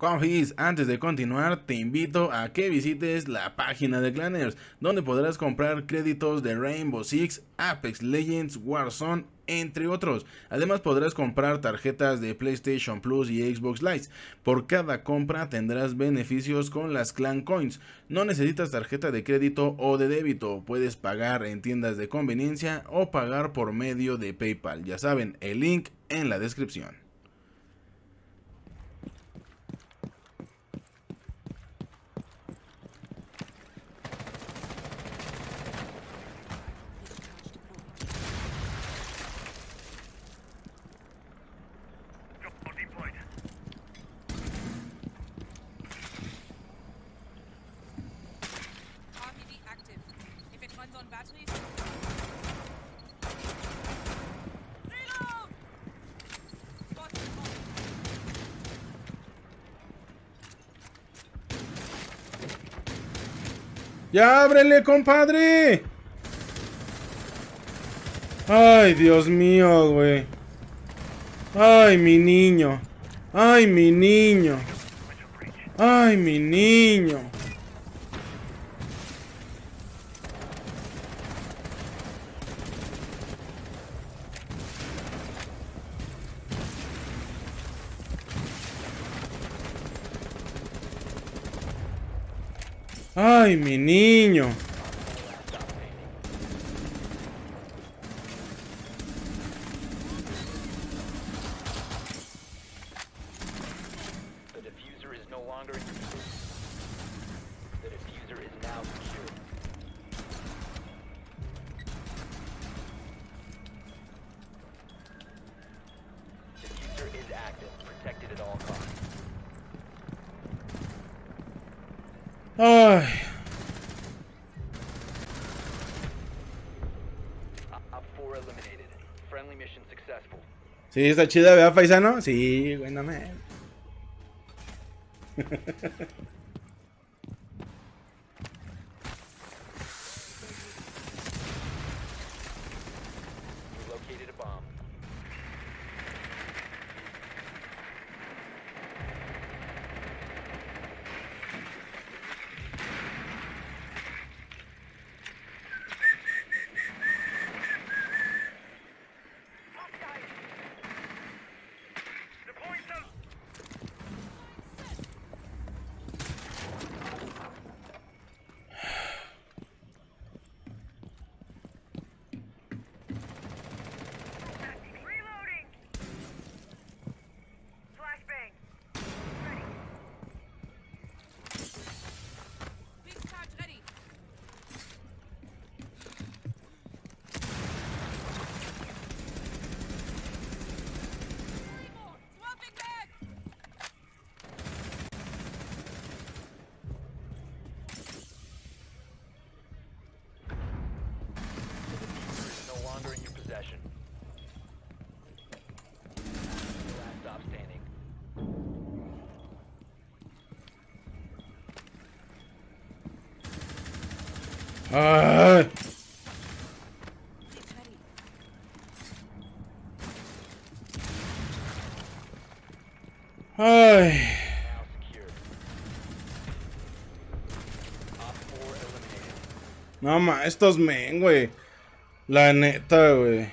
Confis, antes de continuar, te invito a que visites la página de Clanners, donde podrás comprar créditos de Rainbow Six, Apex Legends, Warzone, entre otros. Además podrás comprar tarjetas de PlayStation Plus y Xbox Live. Por cada compra tendrás beneficios con las Clan Coins. No necesitas tarjeta de crédito o de débito, puedes pagar en tiendas de conveniencia o pagar por medio de PayPal. Ya saben, el link en la descripción. ¡Ya ábrele, compadre! Ay, Dios mío, güey. Ay, mi niño. Ay, mi niño. Ay, mi niño. Ay, mi niño. Ay. Op 4 eliminated. Friendly mission successful. Sí, está chida, ¿verdad, paisano? Sí, güey, no me... Ready. Ay. Now secure. Op 4 eliminated. No, ma, estos men, güey. La neta, güey.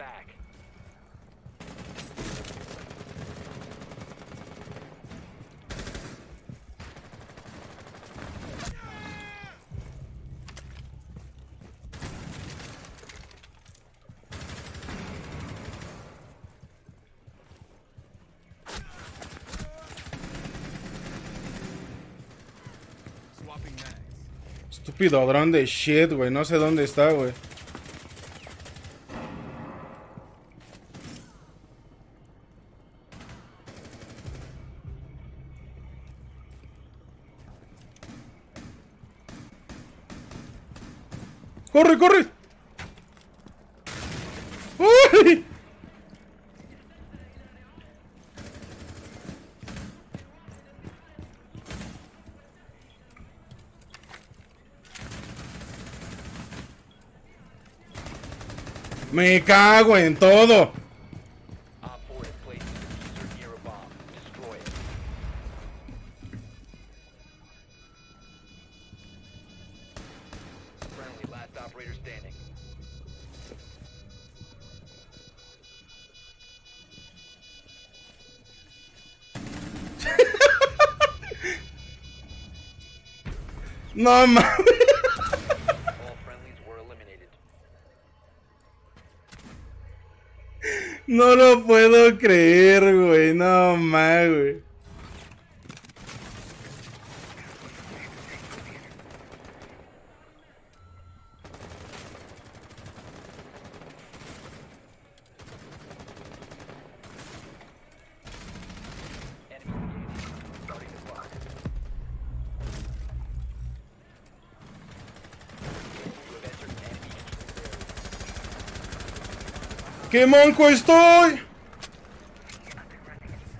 back. Estúpido dron de shit, güey. No sé dónde está, güey. ¡Corre! ¡Uy! Me cago en todo. No mames. No lo puedo creer, güey. No mames, güey. Enemy located. Starting the clock. You have entered an enemy controlled area. ¡Qué manco estoy!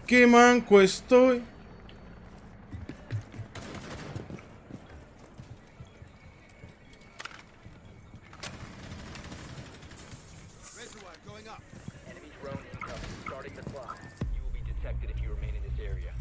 ¡Qué manco estoy! Detected if you remain in this area.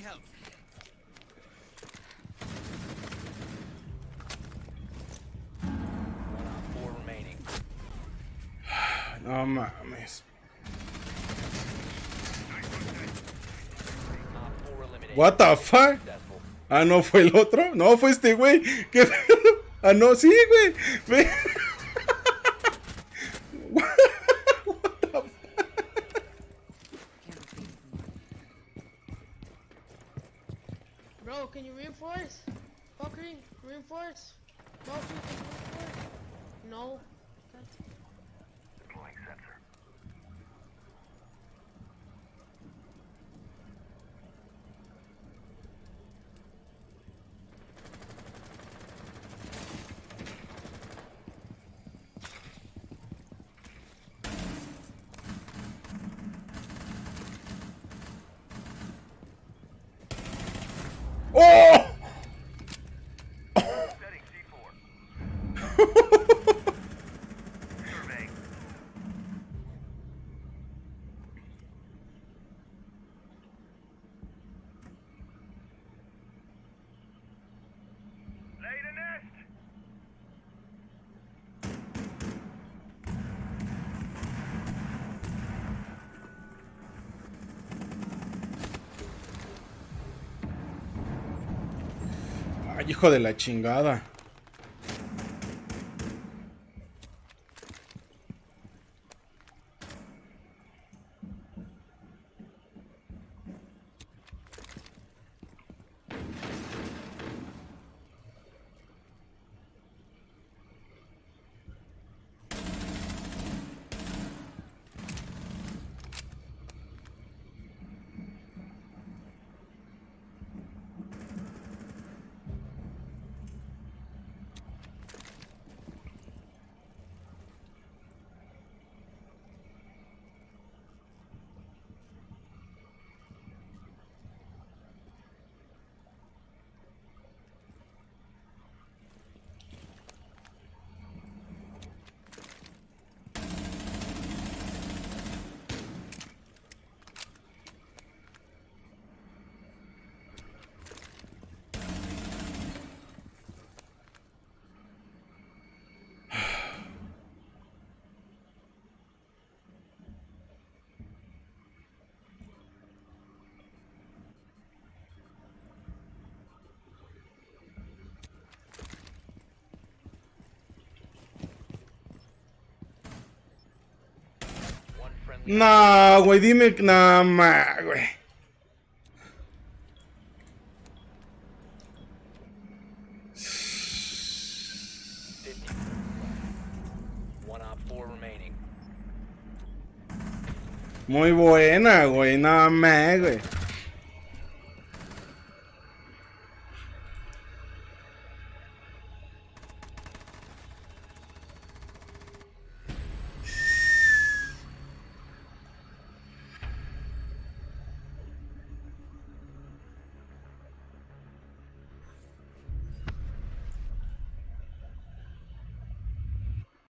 Help. Four remaining. No mames. What the fuck? Ah, no fue el otro. No, fue este güey. Ah, no, sí, güey. Bro, can you reinforce? Valkyrie, reinforce. Valkyrie, can you reinforce? No. Hijo de la chingada. No, güey, dime que nada más, güey. Muy buena, güey, nada más, güey.